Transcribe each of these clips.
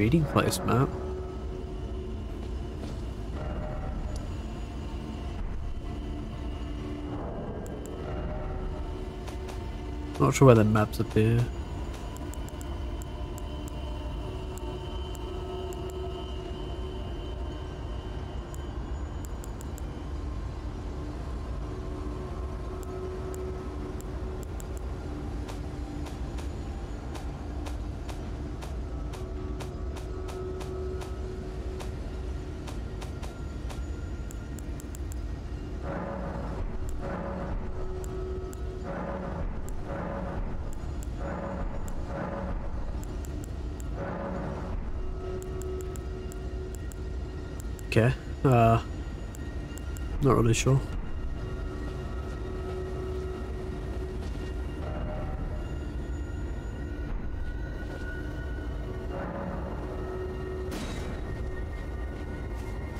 meeting place map. Not sure where the maps appear. Okay. Uh, not really sure.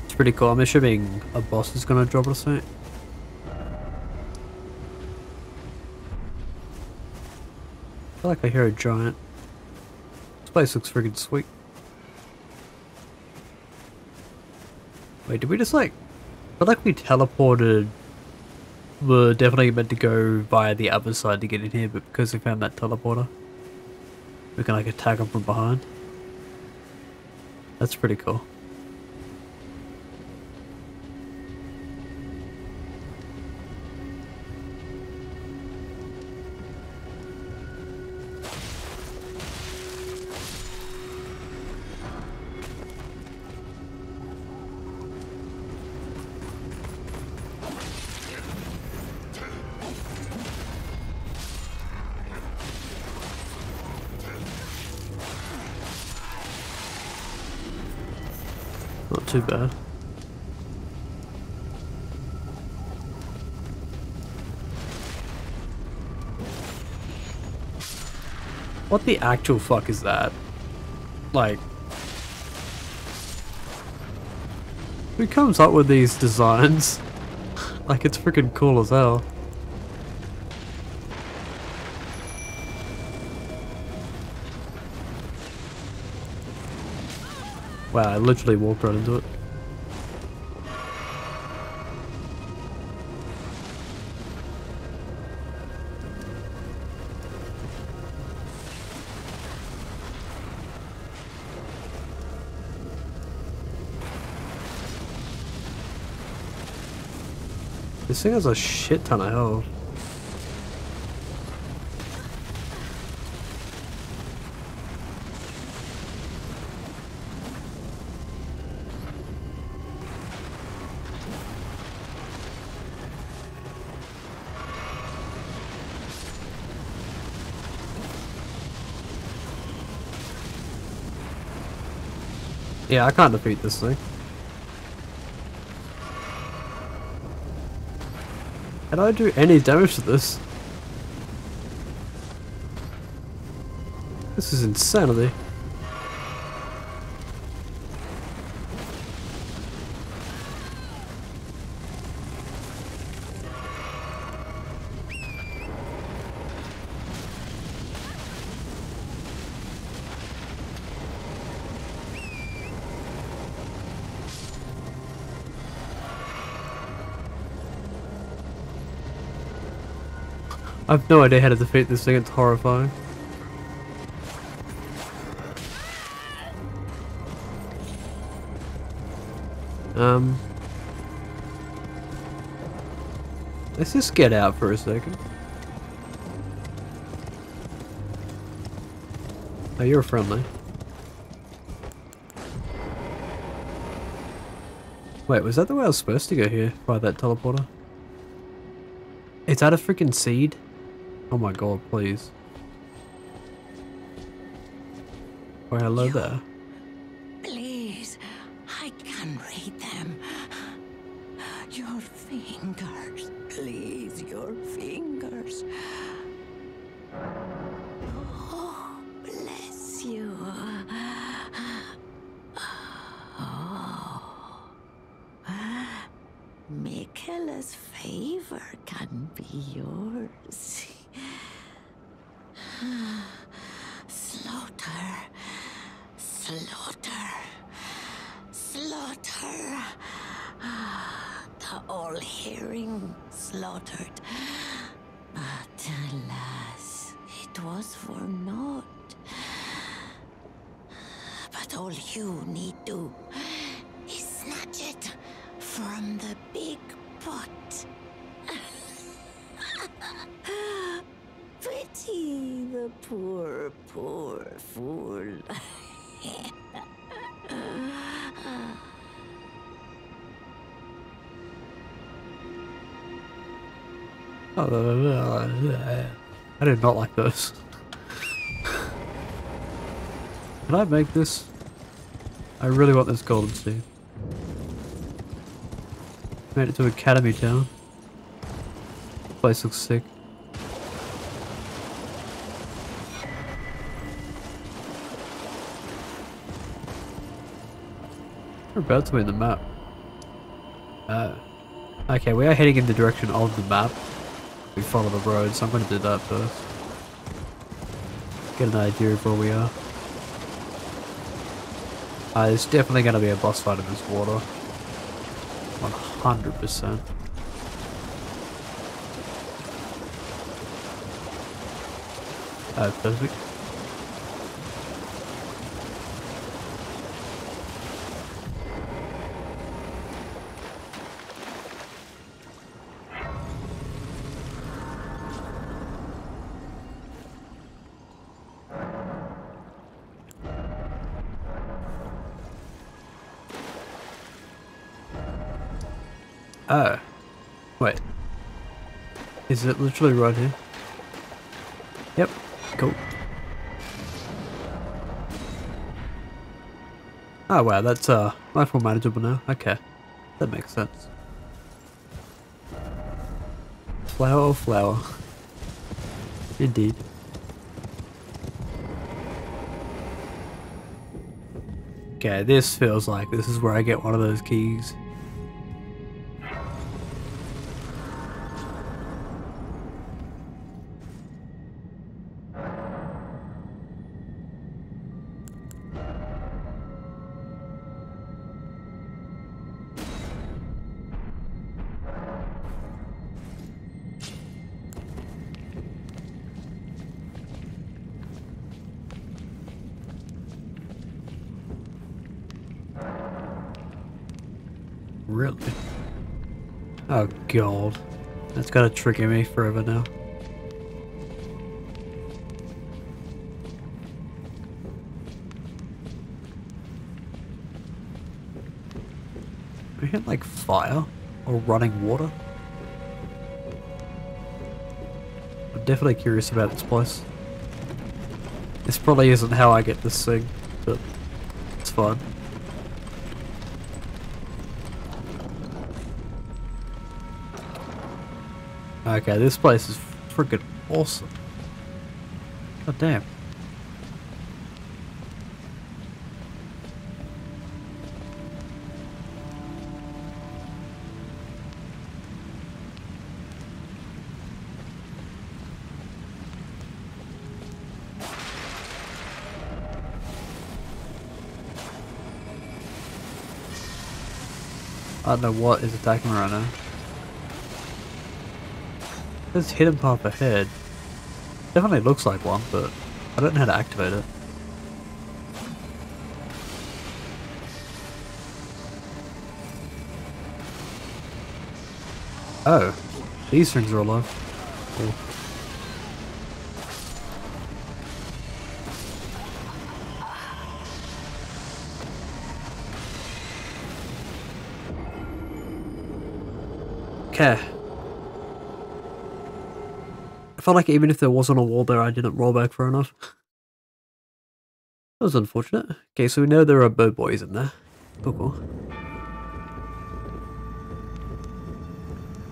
It's pretty cool. I'm assuming a boss is gonna drop us something. I feel like I hear a giant. This place looks freaking sweet. Wait, did we just like... Feel like we teleported... We're definitely meant to go via the other side to get in here, but because we found that teleporter, we can like attack them from behind. That's pretty cool. What the actual fuck is that? Like... Who comes up with these designs? like it's freaking cool as hell. Wow, I literally walked right into it. This thing has a shit ton of health. Yeah, I can't defeat this thing. Do I do any damage to this? This is insanity. I have no idea how to defeat this thing, it's horrifying. Um... Let's just get out for a second. Oh, you're friendly. Wait, was that the way I was supposed to go here? By that teleporter? Is that a freaking seed? Oh my god, please. Oh, hello You- there. Please, I can read them. Your fingers, please, your fingers. Oh, bless you. Oh. Michaela's favor can be yours. Did not like those. Can I make this? I really want this golden seed. Made it to Academy Town. Place looks sick. We're about to be in the map. Uh, okay, we are heading in the direction of the map. We follow the road, so I'm to do that first. Get an idea of where we are. Uh, there's definitely going to be a boss fight in this water. 100%. Oh, perfect. Is it literally right here? Yep. Cool. Oh wow, that's uh much more manageable now. Okay. That makes sense. Flower flower? Indeed. Okay, this feels like this is where I get one of those keys. Really? Oh god. That's gotta trigger me forever now. We hit like fire or running water. I'm definitely curious about this place. This probably isn't how I get this thing, but it's fine. Okay, this place is freaking awesome. God damn. I don't know what is attacking me right now. There's hidden path ahead. Definitely looks like one, but I don't know how to activate it. Oh, these things are alive. Cool. Okay. I felt like even if there wasn't a wall there, I didn't roll back far enough. that was unfortunate. Okay, so we know there are bird boys in there. Cool.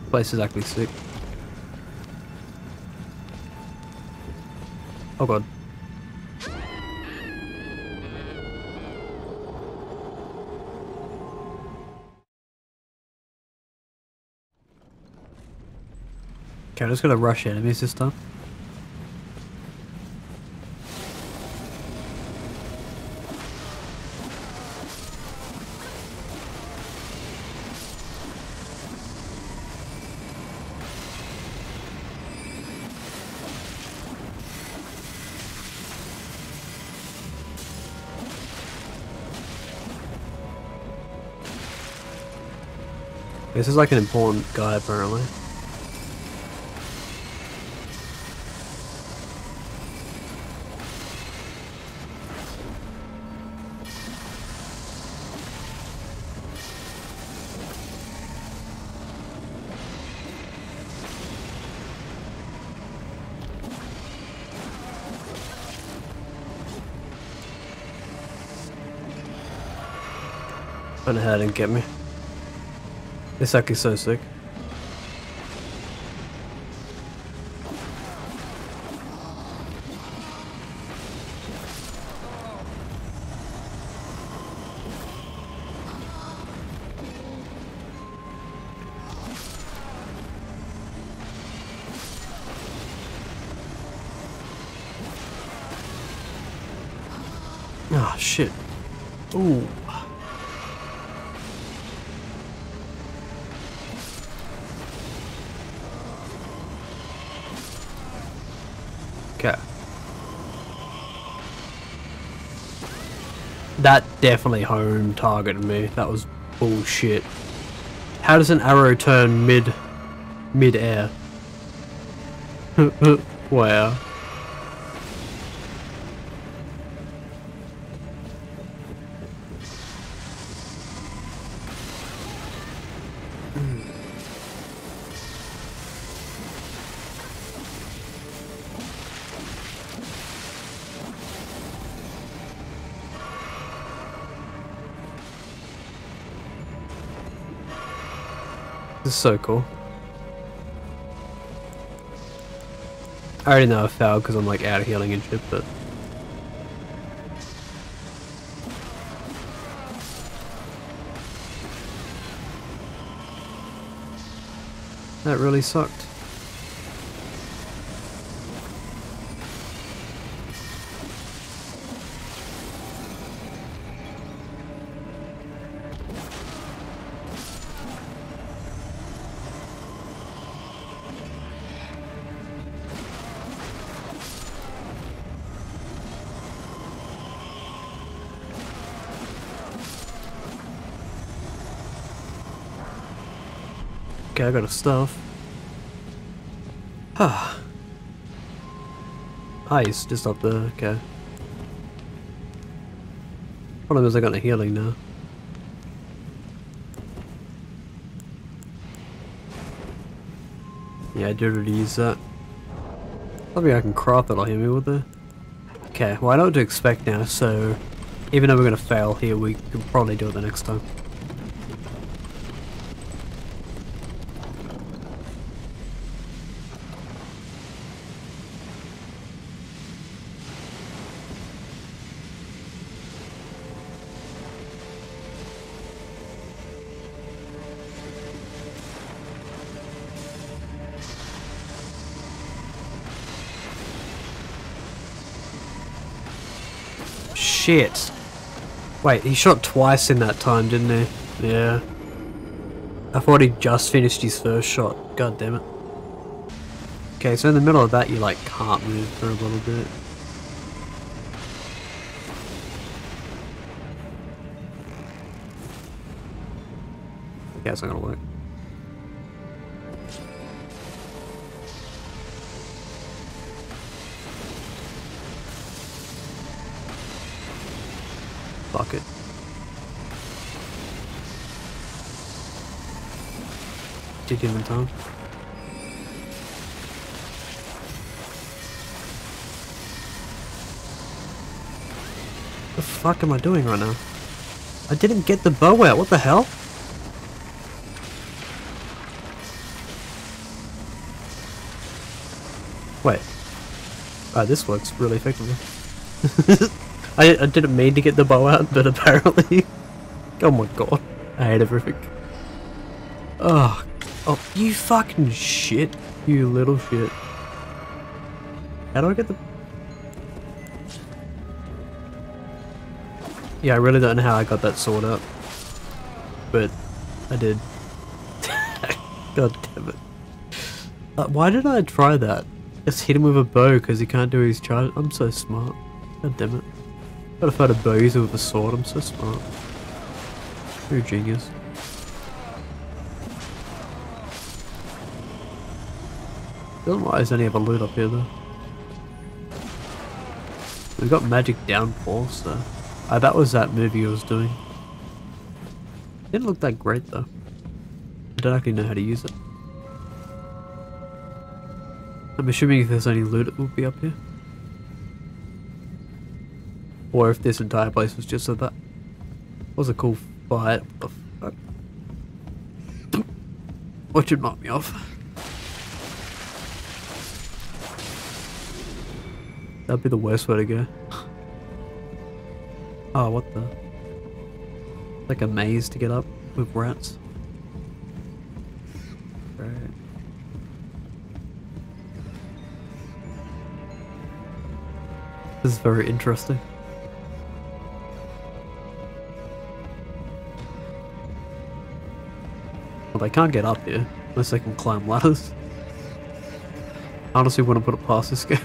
Place is actually sick. Oh god. Okay, I'm just gonna rush enemies this time. This is like an important guy apparently. Went ahead and get me. This hack is so sick. Definitely home targeted me. That was bullshit. How does an arrow turn mid mid air? wow. This is so cool. I already know I failed because I'm like out of healing and shit, but that really sucked. I got a stuff. Ah. Ice, just up there, okay. Problem is I got a healing now. Yeah, I did already use that. Maybe I can craft it, I'll hear me with it. Okay, well I know what to expect now, so even though we're gonna fail here, we can probably do it the next time. Shit. Wait, he shot twice in that time, didn't he? Yeah. I thought he just finished his first shot. God damn it. Okay, so in the middle of that, you like can't move for a little bit. Okay, it's not gonna work. Fuck. Did you? The fuck am I doing right now? I didn't get the bow out, what the hell? Wait. Oh, this works really effectively. I, I didn't mean to get the bow out, but apparently... oh my god. I hate everything. Oh, oh, you fucking shit. You little shit. How do I get the... Yeah, I really don't know how I got that sword up. But, I did. God damn it. Uh, why did I try that? Just hit him with a bow because he can't do his charge. I'm so smart. God damn it. Gotta fight a Bowser with a sword, I'm so smart. You're a genius. Don't know why there's any other loot up here though. We've got magic downfall, so. Uh, ah, that was that movie I was doing. Didn't look that great though. I don't actually know how to use it. I'm assuming if there's any loot it will be up here. Or if this entire place was just so that. Was a cool fight. What? What should knock me off? That'd be the worst way to go. oh, what the? Like a maze to get up with rats. Right. This is very interesting. Well, they can't get up here unless they can climb ladders. Honestly wouldn't put it past this game.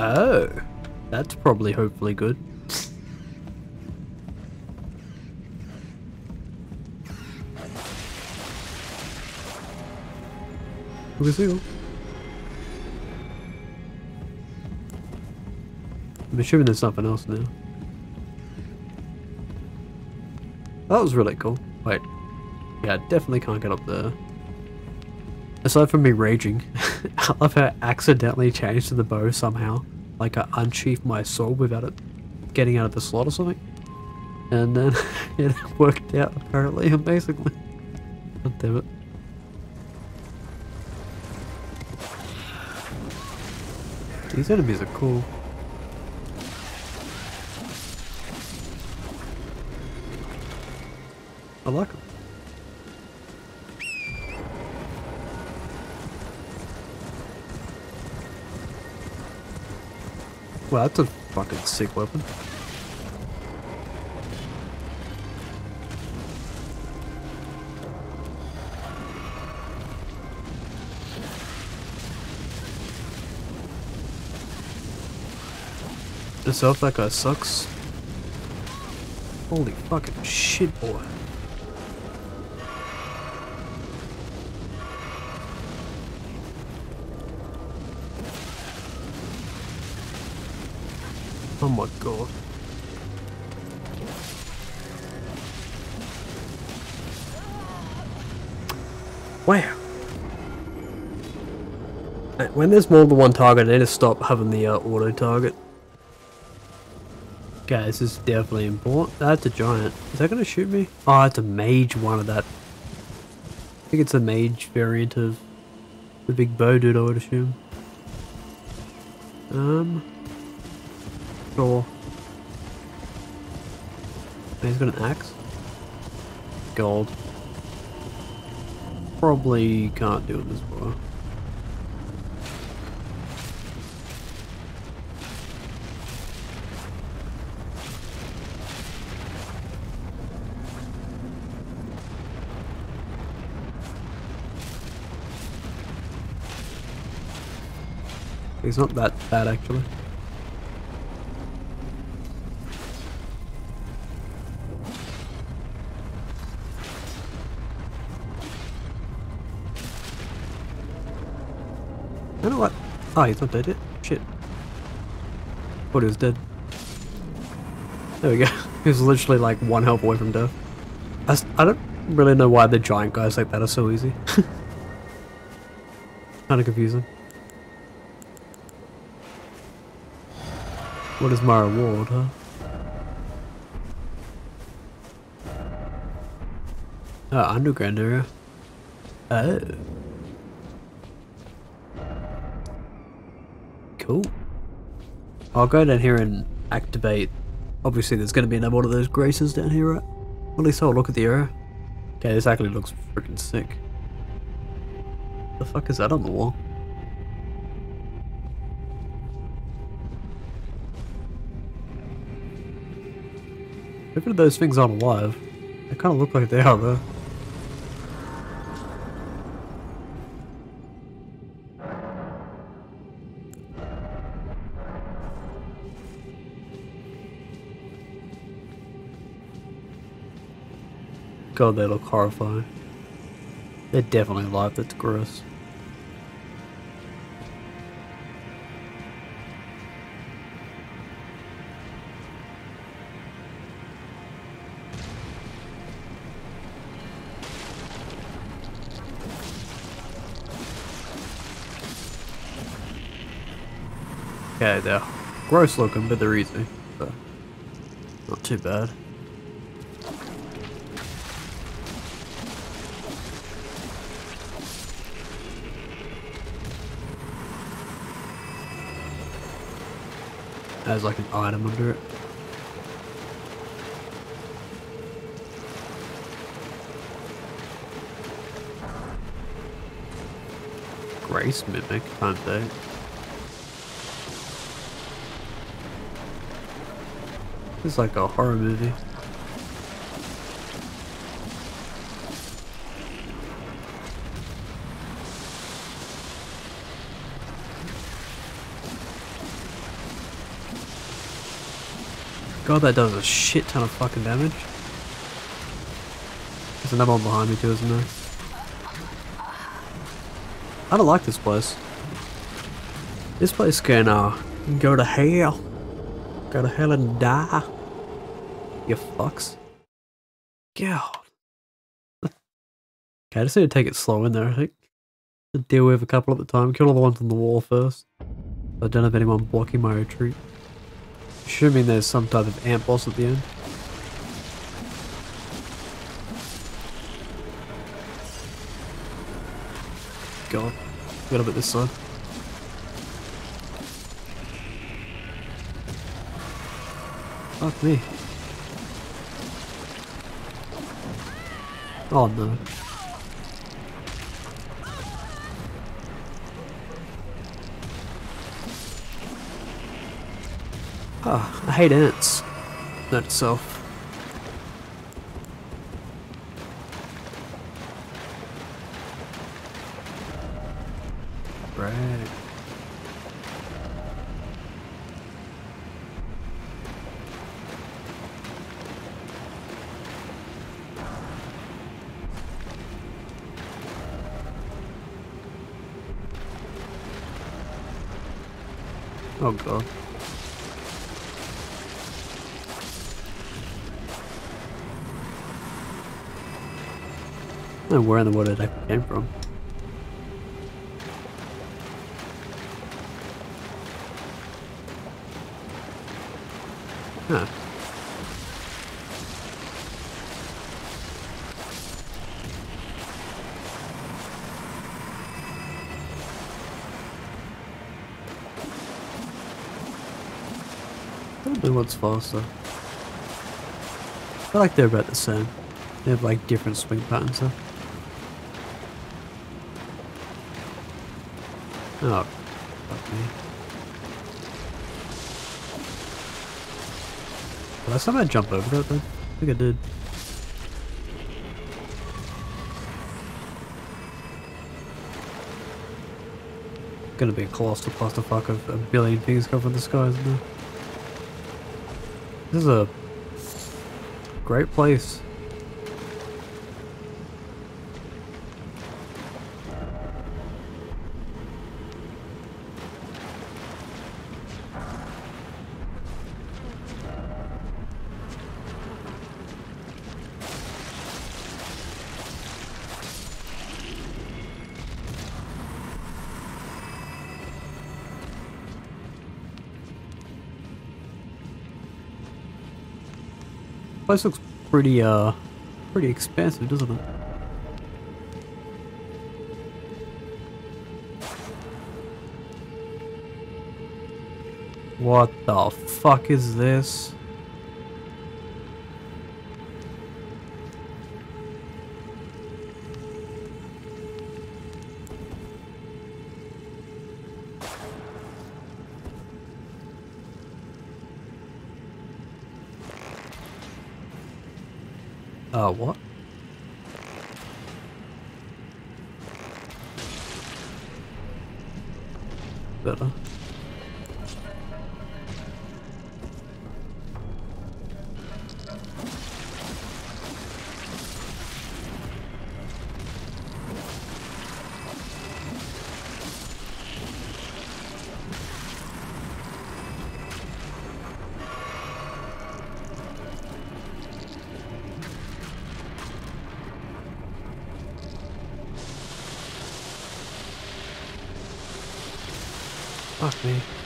Oh, that's probably hopefully good. I'm assuming there's something else now. That was really cool. Wait. Yeah, definitely can't get up there. Aside from me raging, I love how I accidentally changed to the bow somehow. Like I unsheathed my sword without it getting out of the slot or something. And then it worked out apparently amazingly. God damn it. These enemies are cool. I like them. Well, that's a fucking sick weapon. Itself, that guy sucks. Holy fucking shit, boy. Oh my god. Wow. When there's more than one target, I need to stop having the uh, auto target. Okay, this is definitely important. That's a giant. Is that gonna shoot me? Oh, it's a mage one of that. I think it's a mage variant of the big bow dude, I would assume. Um, sure. He's got an axe. Gold. Probably can't do it this far. He's not that bad actually. You know what? Oh, he's not dead yet. Shit. Thought he was dead. There we go. he was literally like one health away from death. I, I don't really know why the giant guys like that are so easy. Kinda confusing. What is my reward, huh? Oh, underground area. Oh. Cool. I'll go down here and activate. Obviously, there's going to be another one of those graces down here, right? At least I'll look at the area. Okay, this actually looks freaking sick. The fuck is that on the wall? If those things aren't alive. They kind of look like they are though. God, they look horrifying. They're definitely alive, that's gross. Okay, they're gross looking, but they're easy. So, not too bad. Has like an item under it. Grace Mimic, can't they? This is like a horror movie. God, that does a shit ton of fucking damage. There's another one behind me too, isn't there? I don't like this place. This place can uh, go to hell. Go to hell and die. You fucks. God. okay, I just need to take it slow in there, I think. Deal with a couple at the time. Kill all the ones on the wall first. I don't have anyone blocking my retreat. Assuming there's some type of ant boss at the end. God. Got Forgot about this side. Fuck me. Oh no. Ah, I hate ants. That itself. Right. Oh god. I don't know where in the world it came from. Huh. Know what's faster. I like they're about the same. They have like different swing patterns though. Oh, fuck me. Did I somehow jump over that then? I think I did. Gonna be a colossal clusterfuck of a billion things come from the sky, isn't there? This is a great place. Place looks pretty, uh, pretty expensive, doesn't it? What the fuck is this? Fuck me.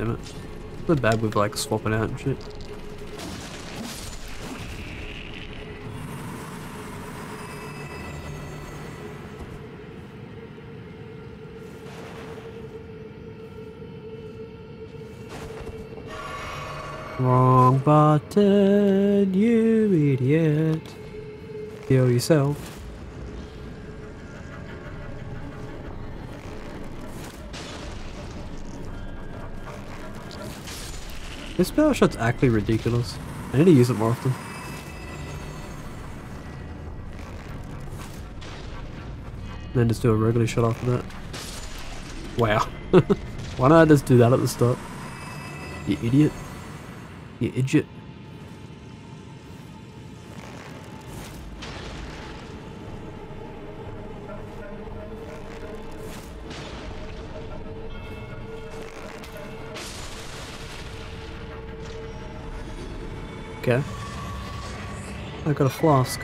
Damn it. The bad with like swapping out and shit. Wrong button, you idiot. Kill yourself. This spell shot's actually ridiculous. I need to use it more often. Then just do a regular shot after that. Wow. Why don't I just do that at the start? You idiot. You idiot. Okay. I got a flask.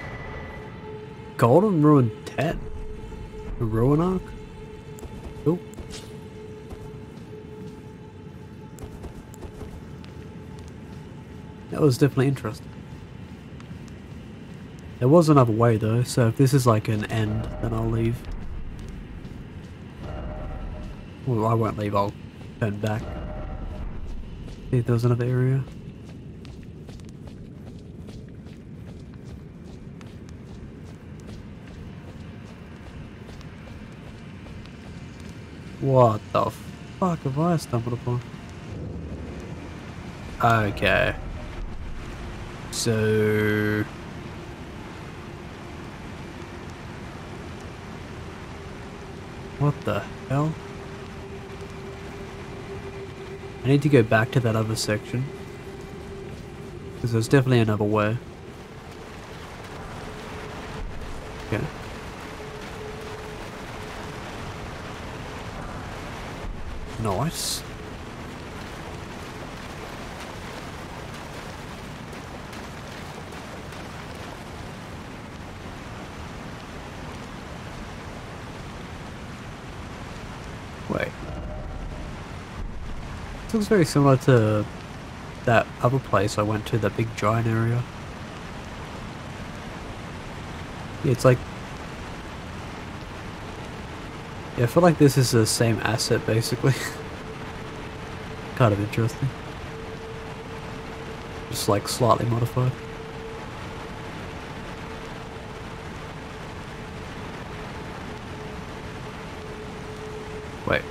Golden Rune 10. A Rune Arc? Cool. That was definitely interesting. There was another way though, so if this is like an end, then I'll leave. Well, I won't leave, I'll turn back. See if there was another area. What the fuck have I stumbled upon? Okay. So... What the hell? I need to go back to that other section. Because there's definitely another way. Okay. Nice. Wait. Looks very similar to that other place I went to, that big giant area. Yeah, it's like yeah, I feel like this is the same asset basically. kind of interesting. Just like slightly modified. Wait.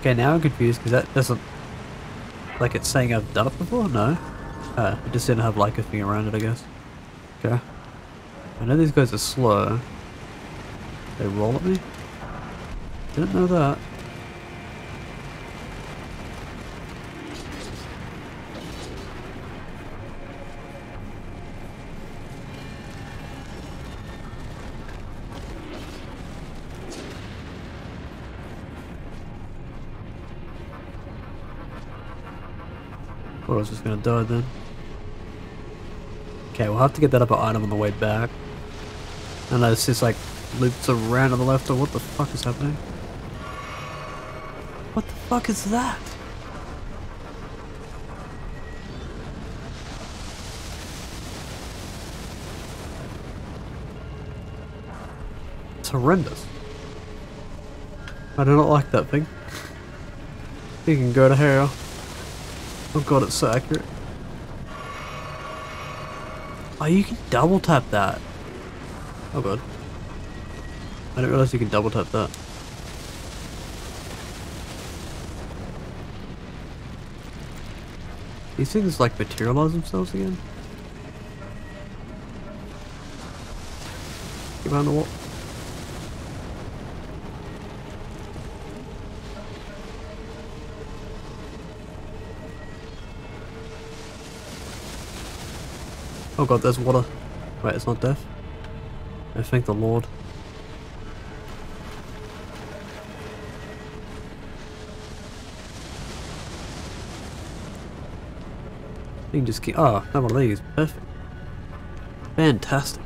Okay, now I'm confused because that doesn't... Like it's saying I've done it before? No. Uh, it just didn't have like a thing around it, I guess. Okay. I know these guys are slow. They roll at me? Didn't know that. I was just gonna die then. Okay, we'll have to get that other item on the way back. Unless it's just like loops around to the left or what the fuck is happening? What the fuck is that? It's horrendous. I do not like that thing. You can go to hell. Oh god, it's so accurate. Oh, you can double tap that. Oh god. I didn't realize you can double tap that. These things like materialize themselves again? Get behind the wall. Oh god, there's water. Wait, it's not death. I thank the Lord. You can just keep. Oh, one of these. Perfect. Fantastic.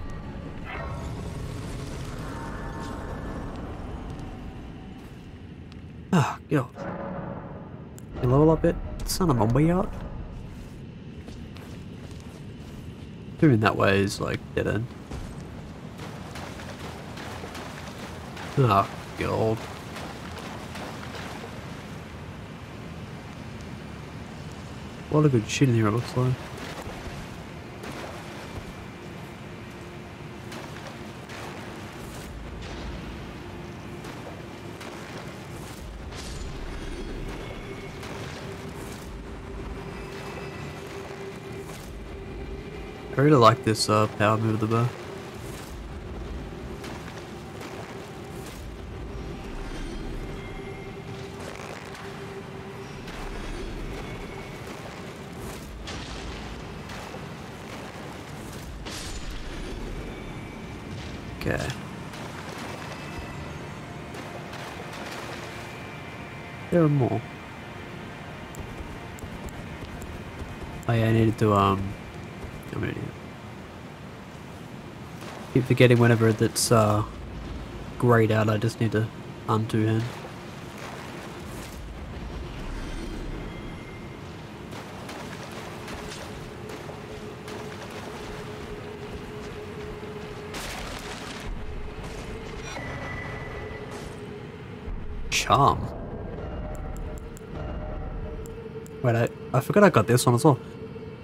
Ah, oh, God. You level up it? Son of a way out. Doing that way is like dead end. Oh, God. A good shit in here it looks like. I really like this uh, power move of the bow. There are more. Oh yeah, I needed to, um... I'm idiot. Keep forgetting whenever that's, uh... Grayed out, I just need to undo him. charm. Wait, I, I forgot I got this one as well.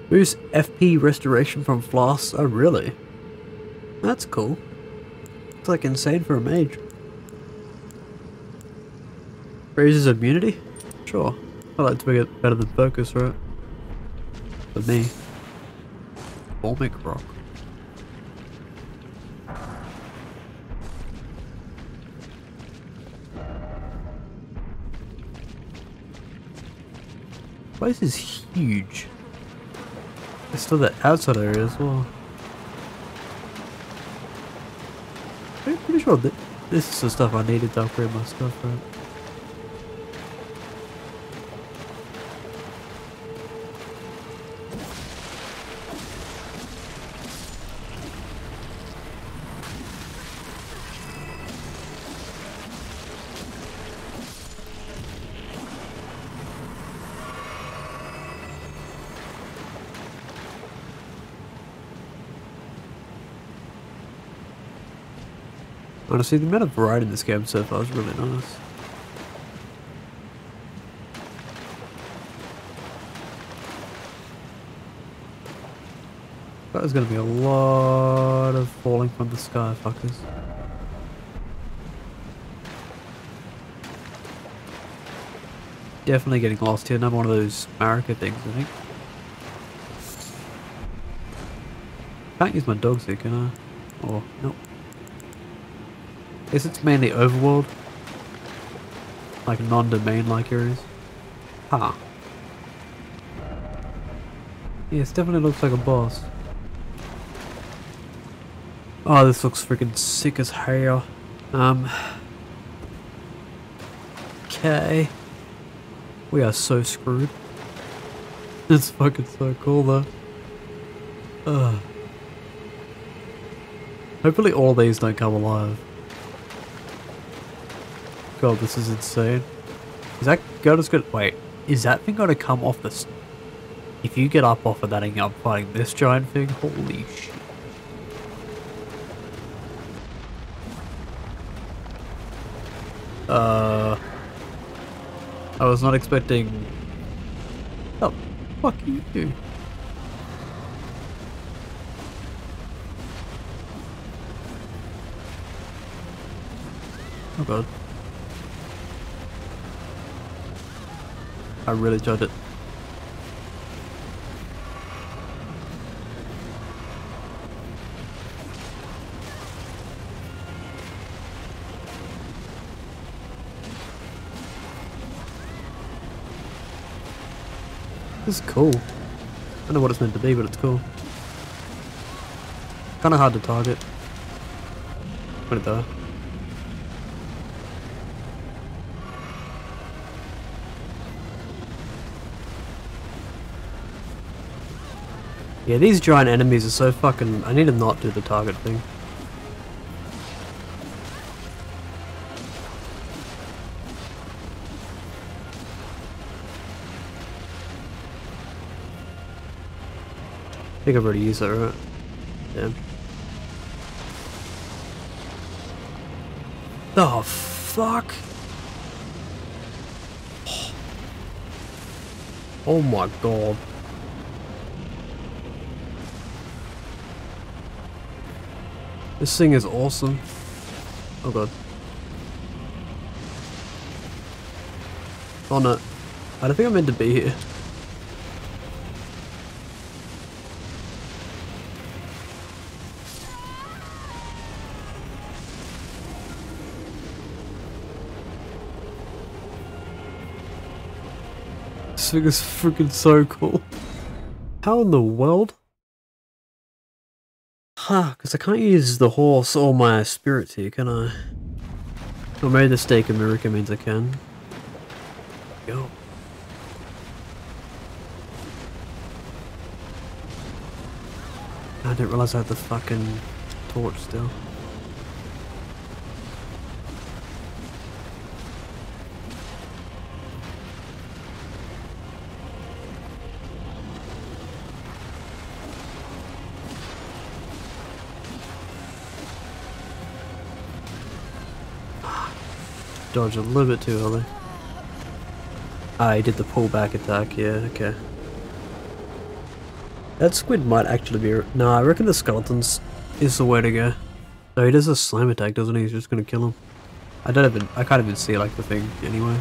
Boost FP restoration from floss. Oh, really? That's cool. It's like insane for a mage. Raises immunity? Sure. I like to make it better than focus, right? For me. Formic rock. Place is huge. There's still the outside area as well. I'm pretty sure this is the stuff I needed to upgrade my stuff, right? Honestly, the amount of variety in this game so far is really nice. That is going to be a lot of falling from the sky, fuckers. Definitely getting lost here. Another one of those Marika things, I think. Can't use my dogs here, can I? Or, nope guess it's mainly overworld. Like non-domain like areas. Huh. Yeah, it definitely looks like a boss. Oh, this looks freaking sick as hell. Um. Okay. We are so screwed. It's fucking so cool though. Ugh. Hopefully all these don't come alive god, this is insane. Is that girl just gonna- wait, is that thing gonna come off this? If you get up off of that and I'm fighting this giant thing, holy shit. Uh, I was not expecting. Oh, fuck you. Oh god. I really enjoyed it. This is cool. I don't know what it's meant to be, but it's cool. Kinda hard to target. Put it there. Yeah, these giant enemies are so fucking... I need to not do the target thing. I think I've already used that, right? Yeah. The fuck? Oh my god. This thing is awesome. Oh god. Oh no. I don't think I'm meant to be here. This thing is freaking so cool. How in the world? Huh, because I can't use the horse or my spirits here, can I? Or maybe the Stake of Marika means I can. Go. I didn't realize I had the fucking torch still. Dodged a little bit too early. Ah, I did the pullback attack, yeah, okay. That squid might actually be... No, I reckon the skeletons is the way to go. No, he does a slam attack, doesn't he? He's just gonna kill him. I don't even... I can't even see, like, the thing anyway.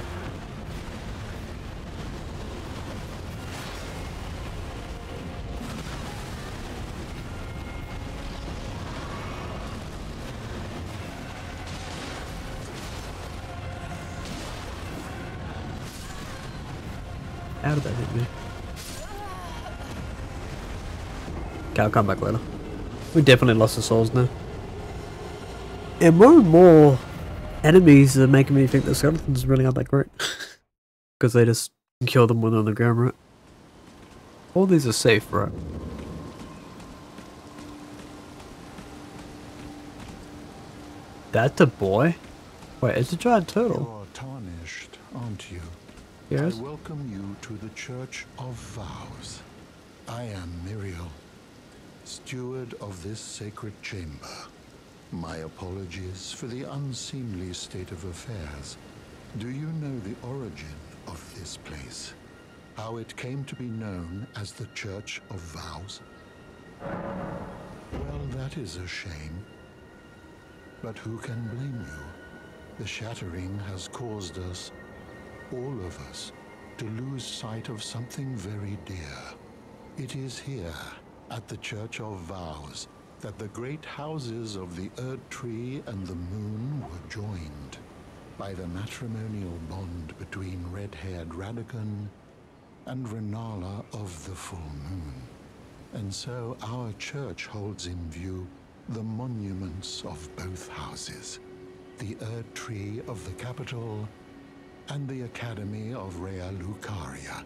Hit me? Okay, I'll come back later. We definitely lost the souls now. And more and more enemies are making me think the skeletons really aren't that great. Because they just kill them when they're on the ground, right? All these are safe, right? That's a boy? Wait, it's a giant turtle. You're tarnished, aren't you? I welcome you to the Church of Vows. I am Miriel, steward of this sacred chamber. My apologies for the unseemly state of affairs. Do you know the origin of this place? How it came to be known as the Church of Vows? Well, that is a shame. But who can blame you? The shattering has caused us all of us, to lose sight of something very dear. It is here, at the Church of Vows, that the great houses of the Erd Tree and the Moon were joined by the matrimonial bond between red-haired Radagon and Renala of the Full Moon. And so our church holds in view the monuments of both houses, the Erd Tree of the capital and the Academy of Raya Lucaria.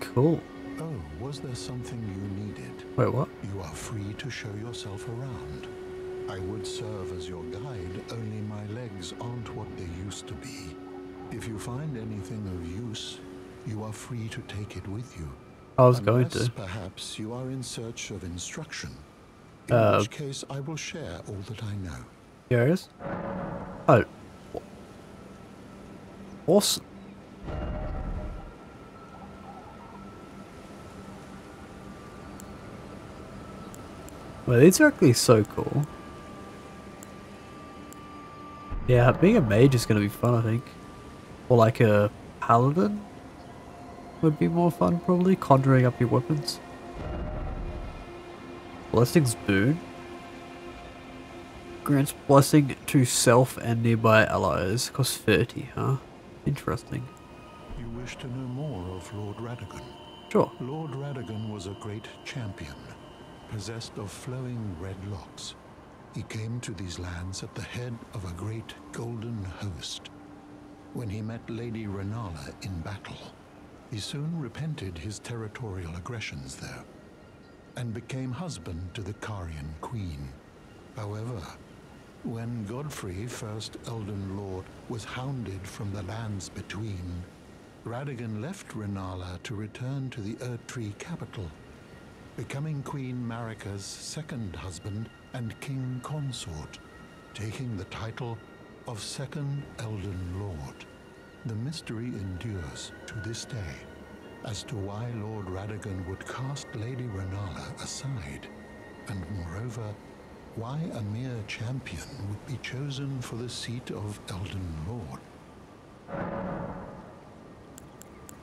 Cool. Oh, was there something you needed? Wait, what? You are free to show yourself around. I would serve as your guide, only my legs aren't what they used to be. If you find anything of use, you are free to take it with you. I was going Unless to. perhaps you are in search of instruction. In Uh, which case, I will share all that I know. Yes? Oh. Awesome. Well, these are actually so cool. Yeah, being a mage is going to be fun, I think. Or like a paladin would be more fun, probably. Conjuring up your weapons. Blessing's boon. Grants blessing to self and nearby allies. Costs 30, huh? Interesting. You wish to know more of Lord Radagon. Sure. Lord Radagon was a great champion, possessed of flowing red locks. He came to these lands at the head of a great golden host. When he met Lady Renala in battle, he soon repented his territorial aggressions there and became husband to the Carian queen. However, when Godfrey, first Elden Lord, was hounded from the lands between, Radagon left Renala to return to the Erdtree capital, becoming Queen Marika's second husband and king consort, taking the title of Second Elden Lord. The mystery endures to this day as to why Lord Radagon would cast Lady Renala aside, and moreover, why a mere champion would be chosen for the seat of Elden Lord.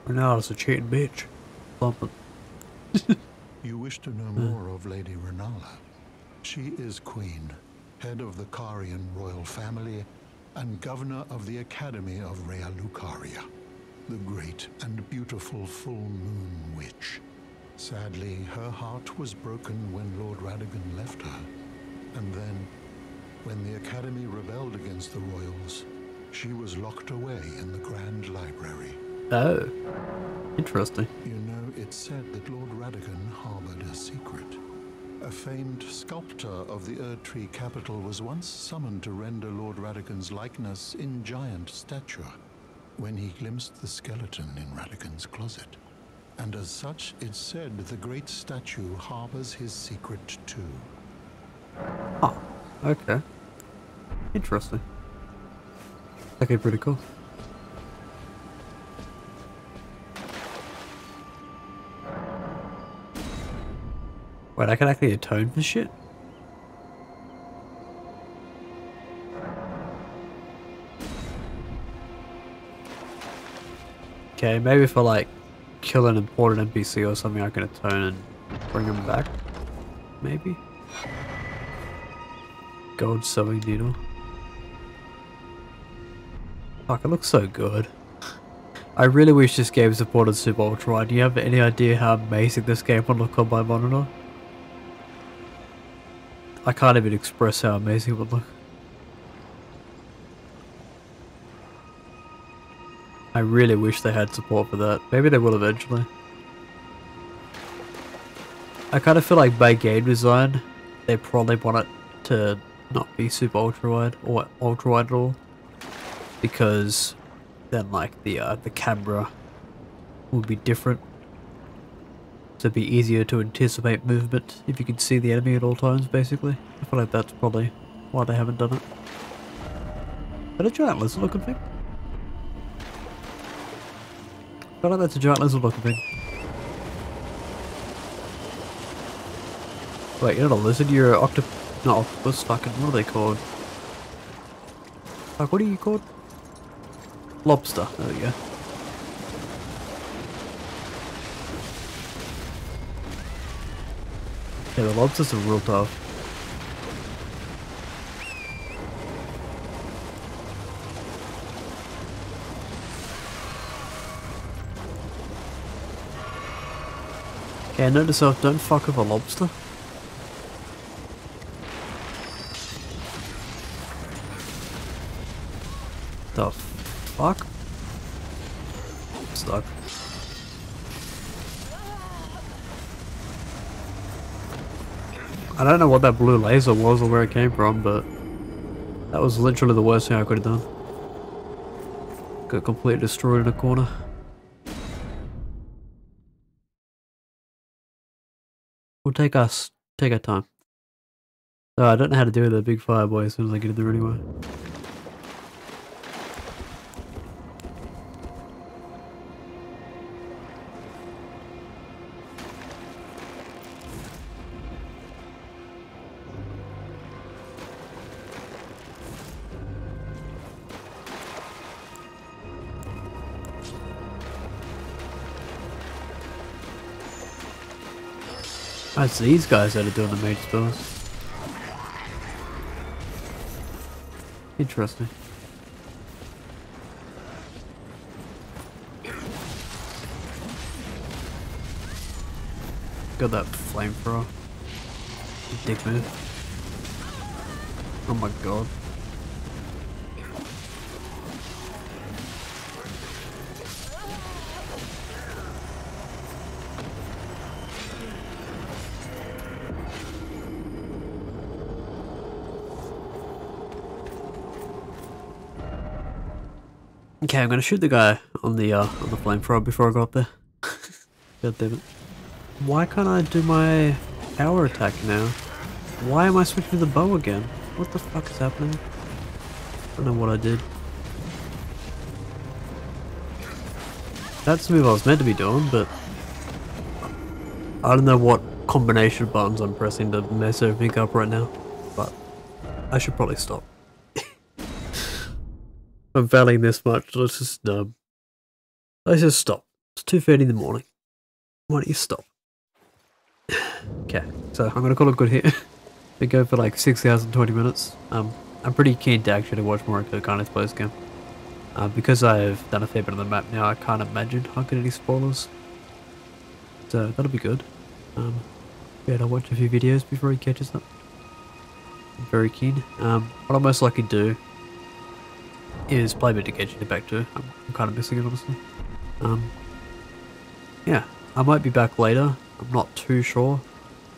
Renala's a cheating bitch. You wish to know more of Lady Renala. She is queen, head of the Carian royal family, and governor of the Academy of Raya Lucaria, the great and beautiful full moon witch. Sadly, her heart was broken when Lord Radagon left her. And then, when the Academy rebelled against the royals, she was locked away in the Grand Library. Oh. Interesting. You know, it's said that Lord Radagon harbored a secret. A famed sculptor of the Erdtree capital was once summoned to render Lord Radagon's likeness in giant stature when he glimpsed the skeleton in Radagon's closet. And as such, it's said the great statue harbors his secret too. Oh, okay. Interesting. Okay, pretty cool. Wait, I can actually atone for shit? Okay, maybe for like kill an important NPC or something I can atone and bring him back. Maybe? Gold sewing needle. Fuck, it looks so good. I really wish this game supported Super Ultra. Do you have any idea how amazing this game would look on my monitor? I can't even express how amazing it would look. I really wish they had support for that. Maybe they will eventually. I kind of feel like by game design, they probably want it to not be super ultra wide or ultra wide at all, because then like the uh, the camera would be different, to be easier to anticipate movement if you can see the enemy at all times. Basically, I feel like that's probably why they haven't done it that a giant lizard looking thing? I feel like that's a giant lizard looking thing. Wait, you're not a lizard, you're an octopus. Not octopus, fucking, what are they called? Fuck, what are you called? Lobster, there we go. Yeah, the lobsters are real tough. Okay, note self, don't fuck with a lobster. The fuck? Stuck. I don't know what that blue laser was or where it came from, but that was literally the worst thing I could have done. Got completely destroyed in a corner. We'll take us, take our time. Oh, I don't know how to do the big fireboy as soon as I get in there anyway. That's these guys that are doing the mage spells. Interesting. Got that flamethrower. Dick move. Oh my god. Okay, I'm gonna shoot the guy on the uh on the flamethrower before I go up there. God damn it. Why can't I do my power attack now? Why am I switching to the bow again? What the fuck is happening? I don't know what I did. That's the move I was meant to be doing, but I don't know what combination of buttons I'm pressing to mess everything up right now, but I should probably stop. I'm failing this much, let's just, um, let's just stop. It's 2.30 in the morning. Why don't you stop? okay, so I'm gonna call it good here. we go for like 6 hours and 20 minutes. Um, I'm pretty keen to actually watch more of play this game. Uh, because I've done a fair bit on the map now, I can't imagine I'll get any spoilers. So that'll be good. Um, yeah, I'll watch a few videos before he catches up. I'm very keen. Um, what I'll most likely do is a bit to get you back to. I'm, I'm kind of missing it, honestly. Um, yeah, I might be back later. I'm not too sure.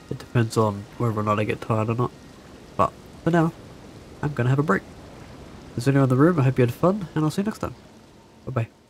It depends on whether or not I get tired or not. But for now, I'm going to have a break. There's anyone in the room, I hope you had fun, and I'll see you next time. Bye bye.